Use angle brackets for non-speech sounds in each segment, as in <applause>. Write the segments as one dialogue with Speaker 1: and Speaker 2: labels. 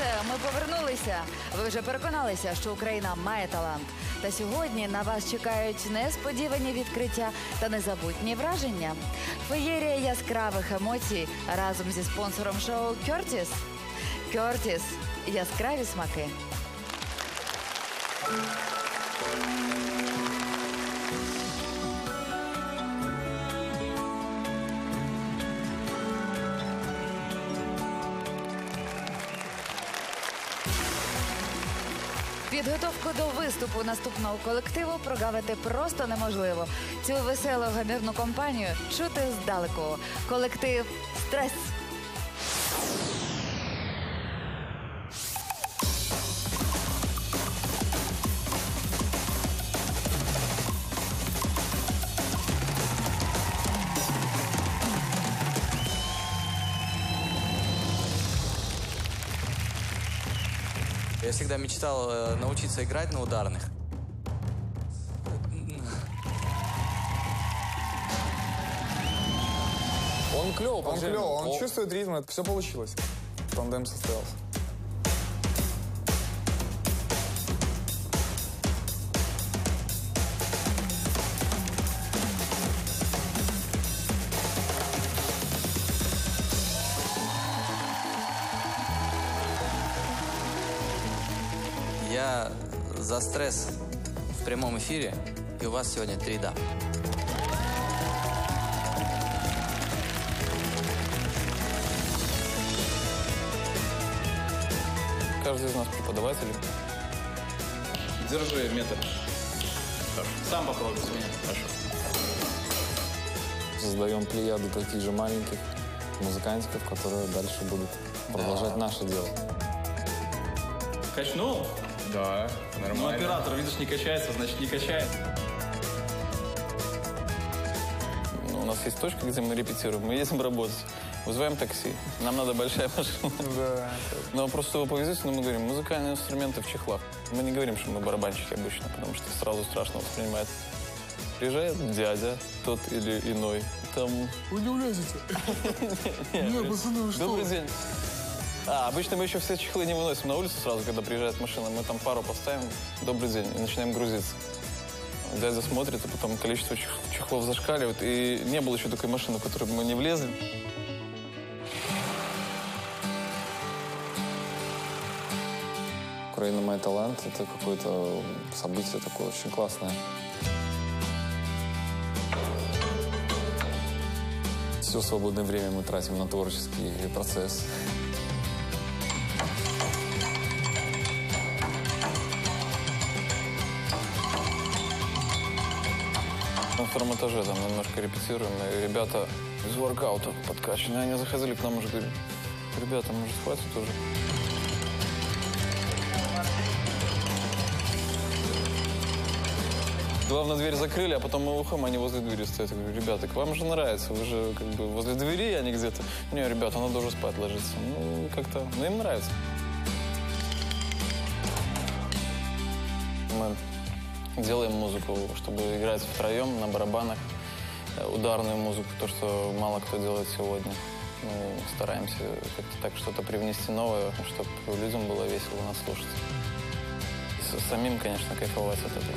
Speaker 1: все, ми повернулися. Ви вже переконалися, що Україна має талант. Та сьогодні на вас чекають несподівані відкриття та незабутні враження. Феєрія яскравих емоцій разом зі спонсором шоу Кертіс. Кертіс яскраві смаки. Підготовку до виступу наступного колективу прогавити просто неможливо. Цю веселу гамірну компанію чути здалеку. Колектив Стрес.
Speaker 2: Я всегда мечтал э, научиться играть на ударных.
Speaker 3: Он клево,
Speaker 4: Он клево, он
Speaker 3: О,
Speaker 4: чувствует ритм, это все получилось. Тандем состоялся.
Speaker 2: Я за стресс в прямом эфире, и у вас сегодня три «да».
Speaker 3: Каждый из нас преподаватель.
Speaker 5: Держи метод. Сам попробуй с меня. Хорошо.
Speaker 3: Создаем плеяду таких же маленьких музыкантиков, которые дальше будут продолжать наше дело.
Speaker 5: Качнул?
Speaker 4: Да,
Speaker 5: Ну, оператор, видишь, не качается, значит, не качает.
Speaker 3: Ну, у нас есть точка, где мы репетируем. Мы едем работать. Вызываем такси. Нам надо большая машина.
Speaker 4: Да.
Speaker 3: Но просто его повезите, но мы говорим, музыкальные инструменты в чехлах. Мы не говорим, что мы барабанщики обычно, потому что сразу страшно воспринимает. Приезжает дядя, тот или иной. Там...
Speaker 4: Вы не улезете. <laughs>
Speaker 3: Не,
Speaker 4: пацаны, вы что?
Speaker 3: Добрый день. А, обычно мы еще все чехлы не выносим на улицу сразу, когда приезжает машина. Мы там пару поставим, добрый день, и начинаем грузиться. Дядя смотрит, и потом количество чех- чехлов зашкаливает. И не было еще такой машины, в которую мы не влезли. Украина мой талант – это какое-то событие такое очень классное. Все свободное время мы тратим на творческий процесс. Втором этаже там немножко репетируем, и ребята из воркаута подкачанные, они заходили к нам уже говорили, ребята, может, хватит уже? Главное, дверь закрыли, а потом мы уходим, они возле двери стоят. Я говорю, ребята, к вам же нравится, вы же как бы возле двери, а не где-то. Не, ребята, надо уже спать ложиться. Ну, как-то, ну, им нравится. Мы делаем музыку, чтобы играть втроем на барабанах, э, ударную музыку, то, что мало кто делает сегодня. Мы стараемся как-то так что-то привнести новое, чтобы людям было весело нас слушать. С- самим, конечно, кайфовать от этого.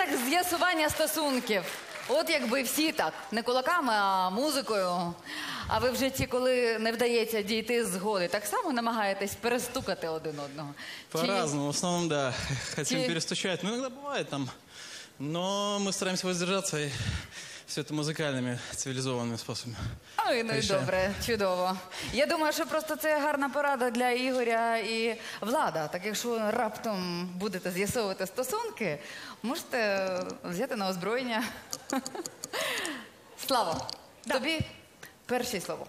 Speaker 1: Так з'ясування стосунків. От якби всі так, не кулаками, а музикою. А ви в житті, коли не вдається дійти згоди, так само намагаєтесь перестукати один одного.
Speaker 5: По-разному. В основном, да, хотим
Speaker 1: Чи-
Speaker 5: перестучать. Ну, иногда бывает там. Но мы стараемся воздержаться и все это музыкальными, цивилизованными способами.
Speaker 1: Ой, ну і
Speaker 5: Рішаю.
Speaker 1: добре, чудово. Я думаю, що просто це гарна порада для Ігоря і влада. Так якщо раптом будете з'ясовувати стосунки, можете взяти на озброєння. <laughs> Слава, тобі перше слово.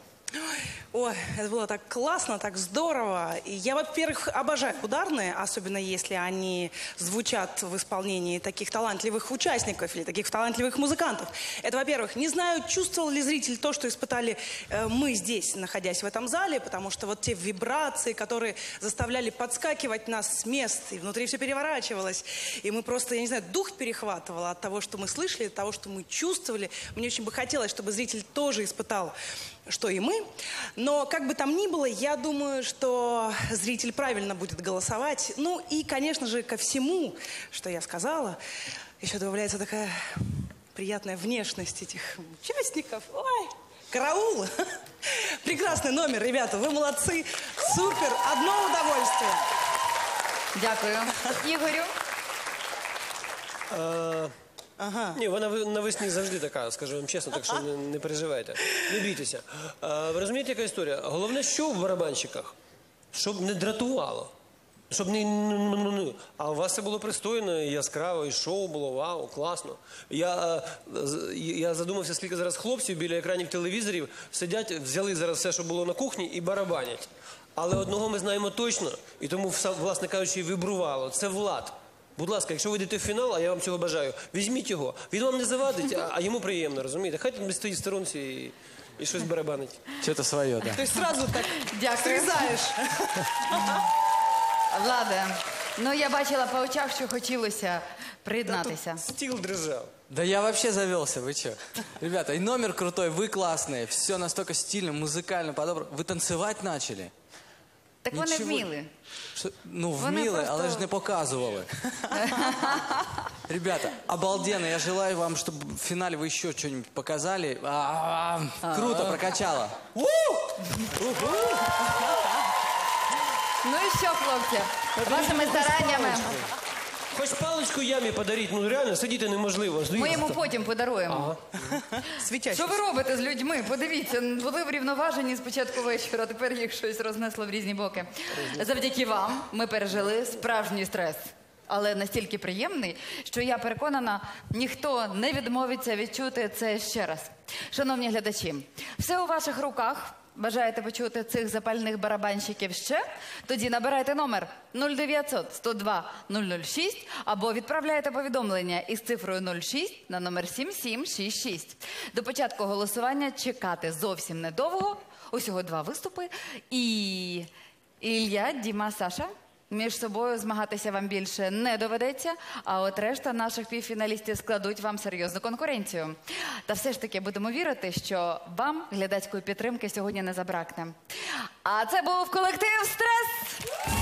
Speaker 6: Ой, это было так классно, так здорово. Я, во-первых, обожаю ударные, особенно если они звучат в исполнении таких талантливых участников или таких талантливых музыкантов. Это, во-первых. Не знаю, чувствовал ли зритель то, что испытали э, мы здесь, находясь в этом зале, потому что вот те вибрации, которые заставляли подскакивать нас с мест, и внутри все переворачивалось, и мы просто, я не знаю, дух перехватывало от того, что мы слышали, от того, что мы чувствовали. Мне очень бы хотелось, чтобы зритель тоже испытал что и мы. Но как бы там ни было, я думаю, что зритель правильно будет голосовать. Ну и, конечно же, ко всему, что я сказала, еще добавляется такая приятная внешность этих участников. Ой, караул! <laughs> Прекрасный номер, ребята, вы молодцы. Супер, одно удовольствие.
Speaker 1: Дякую. <laughs> Ігорю.
Speaker 7: Ні, вона ви- навесні завжди така, скажу вам чесно, так що не, не переживайте. Не бійтеся. А, ви розумієте, яка історія? Головне, що в барабанщиках? Щоб не дратувало. Щоб не. А у вас це було пристойно, яскраво, і шоу було, вау, класно. Я, е, я задумався, скільки зараз хлопців біля екранів телевізорів сидять, взяли зараз все, що було на кухні, і барабанять. Але одного ми знаємо точно, і тому, власне кажучи, вибрувало. Це Влад. Будь ласка, якщо ви йдете в фінал, а я вам цього бажаю, візьміть його. Він вам не завадить, а, а йому приємно, розумієте? Хай він стоїть в сторонці і, і щось барабанить.
Speaker 3: Что-то свое, да.
Speaker 6: То есть сразу так
Speaker 1: Дякую.
Speaker 6: срезаешь. <laughs>
Speaker 1: Владе, ну я бачила по очах, що хотілося приєднатися.
Speaker 7: Стіл дрижав.
Speaker 8: Да я вообще завелся, вы чё? Ребята, и номер крутой, вы классные, все настолько стильно, музыкально, подобро. Вы танцевать начали?
Speaker 1: Так вони
Speaker 8: Нічого.
Speaker 1: вміли.
Speaker 8: Що- ну,
Speaker 1: Вони
Speaker 8: вміли,
Speaker 1: просто-
Speaker 8: але ж не показували. <laughs> Ребята, обалденно. Я желаю вам, чтобы в финале вы еще что-нибудь показали. А, Круто, прокачало.
Speaker 1: Ну і що, хлопці, вашими стараннями
Speaker 7: Хоч паличку ямі подаріть, ну реально сидіти неможливо.
Speaker 1: ми йому потім подаруємо. Що ви робите з людьми? Подивіться, були врівноважені спочатку вечора, тепер їх щось рознесло в різні боки. Завдяки вам ми пережили справжній стрес. Але настільки приємний, що я переконана, ніхто не відмовиться відчути це ще раз. Шановні глядачі, все у ваших руках. Бажаєте почути цих запальних барабанщиків ще? Тоді набирайте номер 0900 102 006 або відправляйте повідомлення із цифрою 06 на номер 7766. До початку голосування чекати зовсім недовго. Усього два виступи. І Ілля, Діма, Саша. Між собою змагатися вам більше не доведеться, а от решта наших півфіналістів складуть вам серйозну конкуренцію. Та все ж таки будемо вірити, що вам глядацької підтримки сьогодні не забракне. А це був колектив Стрес.